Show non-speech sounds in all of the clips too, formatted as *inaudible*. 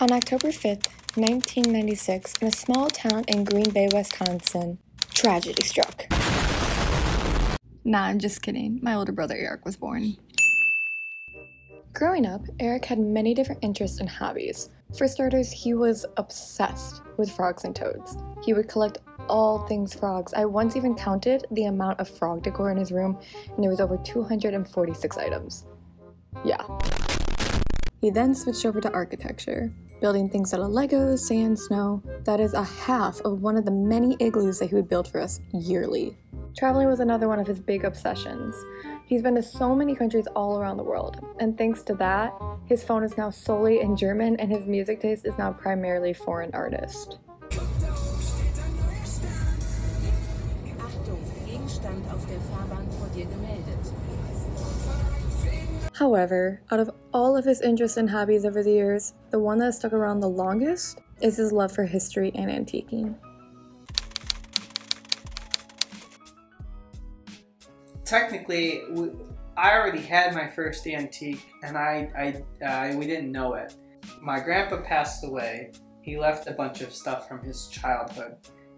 On October 5th, 1996, in a small town in Green Bay, Wisconsin, tragedy struck. Nah, I'm just kidding. My older brother Eric was born. Growing up, Eric had many different interests and hobbies. For starters, he was obsessed with frogs and toads. He would collect all things frogs. I once even counted the amount of frog decor in his room, and there was over 246 items. Yeah. He then switched over to architecture, building things out of Legos, sand, snow. That is a half of one of the many igloos that he would build for us yearly. Traveling was another one of his big obsessions. He's been to so many countries all around the world, and thanks to that, his phone is now solely in German and his music taste is now primarily foreign artist. However, out of all of his interests and hobbies over the years, the one that stuck around the longest is his love for history and antiquing. technically, we, I already had my first antique, and I, I, uh, we didn't know it. My grandpa passed away. He left a bunch of stuff from his childhood.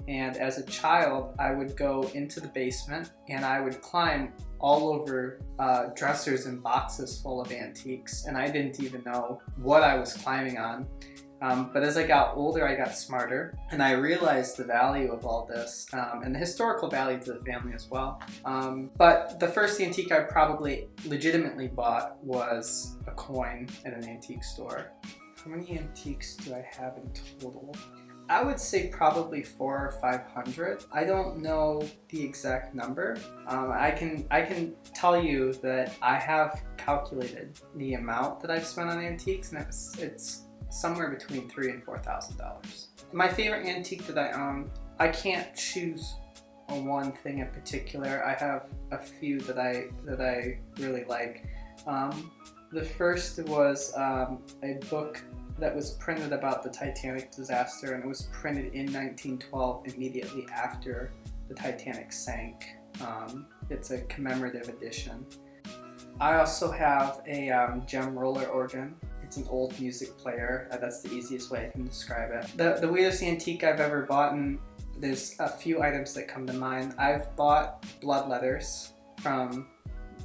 And as a child, I would go into the basement and I would climb all over uh, dressers and boxes full of antiques. And I didn't even know what I was climbing on. Um, but as I got older, I got smarter and I realized the value of all this um, and the historical value to the family as well. Um, but the first antique I probably legitimately bought was a coin at an antique store. How many antiques do I have in total? I would say probably four or five hundred. I don't know the exact number. Um, I can I can tell you that I have calculated the amount that I've spent on antiques, and it's it's somewhere between three and four thousand dollars. My favorite antique that I own, I can't choose one thing in particular. I have a few that I that I really like. Um, the first was um, a book that was printed about the Titanic disaster, and it was printed in 1912, immediately after the Titanic sank. Um, it's a commemorative edition. I also have a um, gem roller organ it's an old music player. Uh, that's the easiest way I can describe it. The, the weirdest antique I've ever bought, and there's a few items that come to mind. I've bought blood letters from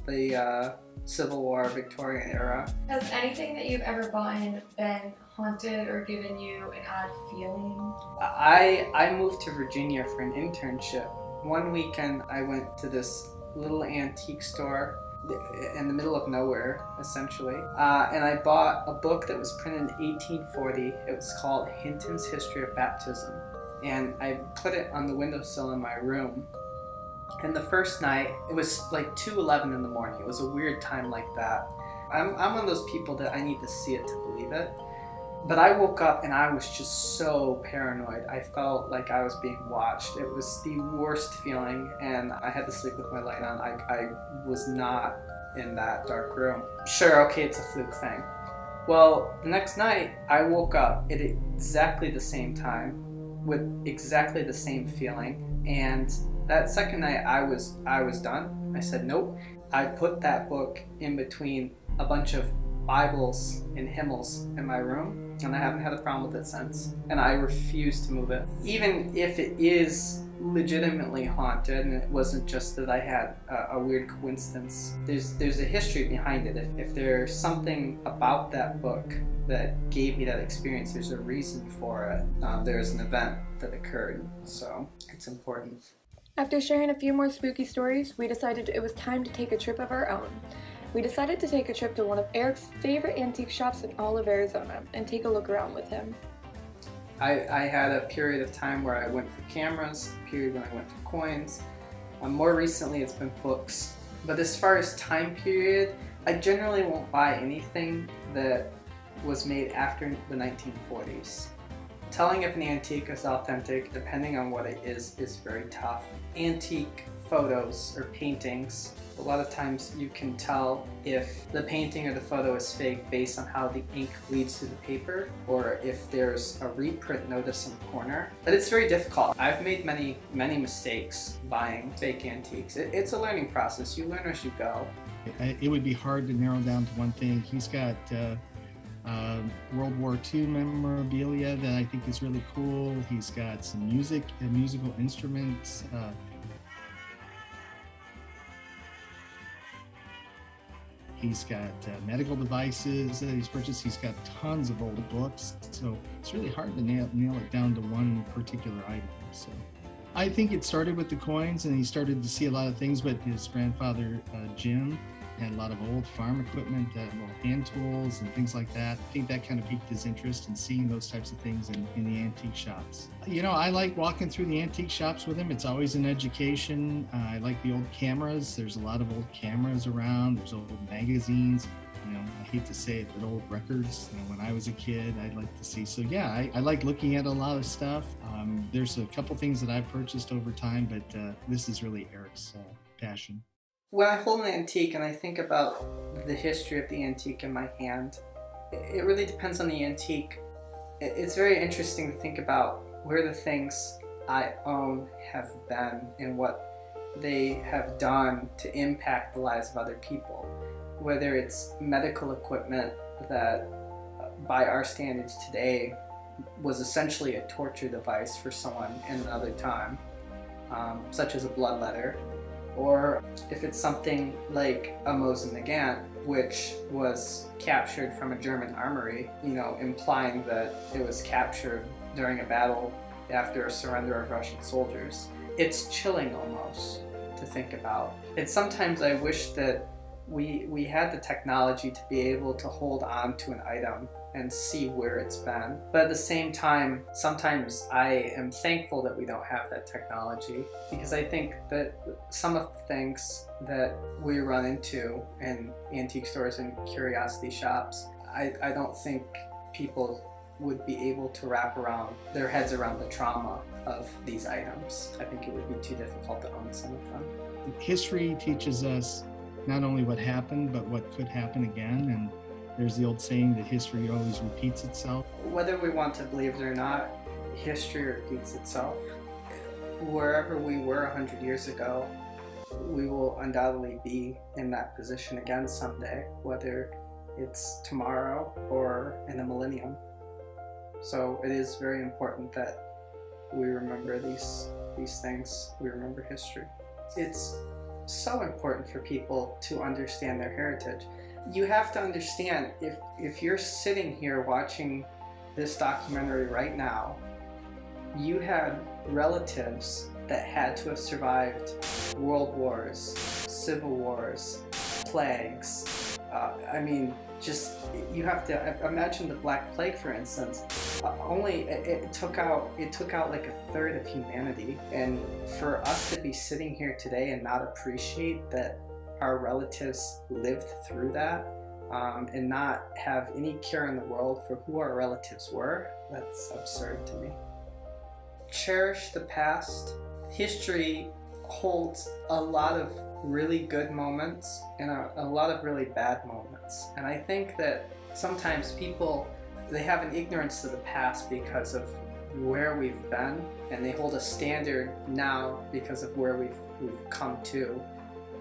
the uh, Civil War Victorian era. Has anything that you've ever bought been haunted or given you an odd feeling? I, I moved to Virginia for an internship. One weekend I went to this little antique store in the middle of nowhere, essentially. Uh, and I bought a book that was printed in 1840. It was called Hinton's History of Baptism. And I put it on the windowsill in my room. And the first night, it was like 2.11 in the morning. It was a weird time like that. I'm, I'm one of those people that I need to see it to believe it. But I woke up and I was just so paranoid. I felt like I was being watched. It was the worst feeling, and I had to sleep with my light on. I, I was not in that dark room. Sure, okay, it's a fluke thing. Well, the next night, I woke up at exactly the same time with exactly the same feeling, and that second night, I was I was done. I said nope. I put that book in between a bunch of Bibles and hymnals in my room, and I haven't had a problem with it since. And I refuse to move it. Even if it is legitimately haunted and it wasn't just that I had a, a weird coincidence. There's there's a history behind it. If, if there's something about that book that gave me that experience, there's a reason for it. Uh, there's an event that occurred, so it's important. After sharing a few more spooky stories, we decided it was time to take a trip of our own. We decided to take a trip to one of Eric's favorite antique shops in all of Arizona and take a look around with him. I, I had a period of time where I went for cameras, a period when I went for coins. Um, more recently, it's been books. But as far as time period, I generally won't buy anything that was made after the 1940s. Telling if an antique is authentic, depending on what it is, is very tough. Antique photos or paintings a lot of times you can tell if the painting or the photo is fake based on how the ink bleeds through the paper or if there's a reprint notice in the corner. But it's very difficult. I've made many, many mistakes buying fake antiques. It, it's a learning process. You learn as you go. It would be hard to narrow down to one thing. He's got uh, uh, World War II memorabilia that I think is really cool. He's got some music and musical instruments. Uh, He's got uh, medical devices that he's purchased. He's got tons of old books. So it's really hard to nail, nail it down to one particular item. So I think it started with the coins and he started to see a lot of things, but his grandfather, uh, Jim, had a lot of old farm equipment, uh, little hand tools and things like that. I think that kind of piqued his interest in seeing those types of things in, in the antique shops. You know, I like walking through the antique shops with him. It's always an education. Uh, I like the old cameras. There's a lot of old cameras around. There's old magazines. You know, I hate to say it, but old records. You know, when I was a kid, I'd like to see. So yeah, I, I like looking at a lot of stuff. Um, there's a couple things that I've purchased over time, but uh, this is really Eric's uh, passion when I hold an antique and I think about the history of the antique in my hand, it really depends on the antique. It's very interesting to think about where the things I own have been and what they have done to impact the lives of other people. Whether it's medical equipment that, by our standards today, was essentially a torture device for someone in another time, um, such as a bloodletter, or if it's something like a Mosin Nagant, which was captured from a German armory, you know, implying that it was captured during a battle after a surrender of Russian soldiers. It's chilling almost to think about. And sometimes I wish that we we had the technology to be able to hold on to an item and see where it's been. But at the same time, sometimes I am thankful that we don't have that technology because I think that some of the things that we run into in antique stores and curiosity shops, I, I don't think people would be able to wrap around their heads around the trauma of these items. I think it would be too difficult to own some of them. History teaches us not only what happened, but what could happen again. And there's the old saying that history always repeats itself. Whether we want to believe it or not, history repeats itself. Wherever we were 100 years ago, we will undoubtedly be in that position again someday, whether it's tomorrow or in the millennium. So it is very important that we remember these these things. We remember history. It's so important for people to understand their heritage you have to understand if if you're sitting here watching this documentary right now, you had relatives that had to have survived world wars, civil wars, plagues. Uh, I mean, just you have to imagine the Black Plague, for instance. Uh, only it, it took out it took out like a third of humanity, and for us to be sitting here today and not appreciate that our relatives lived through that um, and not have any care in the world for who our relatives were, that's absurd to me. Cherish the past. History holds a lot of really good moments and a, a lot of really bad moments. And I think that sometimes people they have an ignorance to the past because of where we've been and they hold a standard now because of where we've, we've come to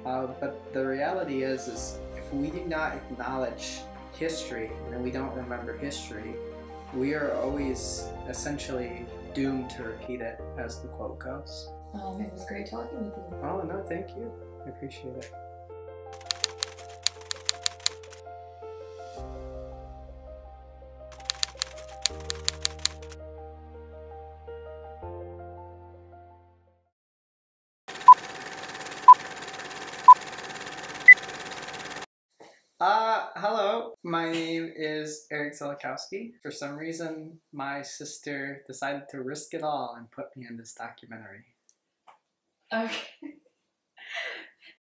uh, but the reality is, is if we do not acknowledge history and we don't remember history, we are always essentially doomed to repeat it, as the quote goes. Um, it was great talking with you. Oh, no, thank you. I appreciate it. Uh, hello. My name is Eric Zelichowski. For some reason, my sister decided to risk it all and put me in this documentary. Okay. *laughs*